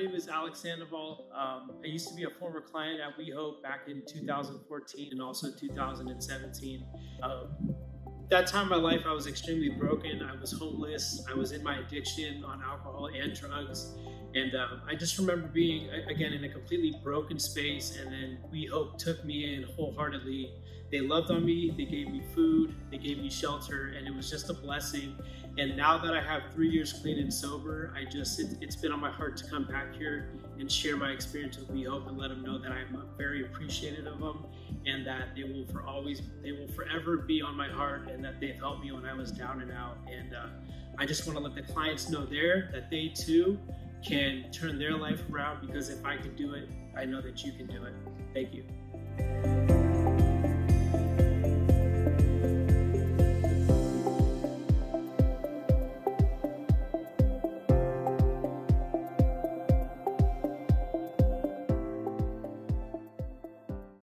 is Alex Sandoval. Um, I used to be a former client at WeHOPE back in 2014 and also 2017. Um, that time in my life, I was extremely broken. I was homeless. I was in my addiction on alcohol and drugs. And um, I just remember being, again, in a completely broken space. And then WeHOPE took me in wholeheartedly. They loved on me, they gave me food, they gave me shelter, and it was just a blessing. And now that I have three years clean and sober, I just, it, has been on my heart to come back here and share my experience with WeHOPE and let them know that I'm very appreciative of them and that they will for always, they will forever be on my heart and that they've helped me when I was down and out. And uh, I just want to let the clients know there that they too can turn their life around because if I can do it, I know that you can do it. Thank you.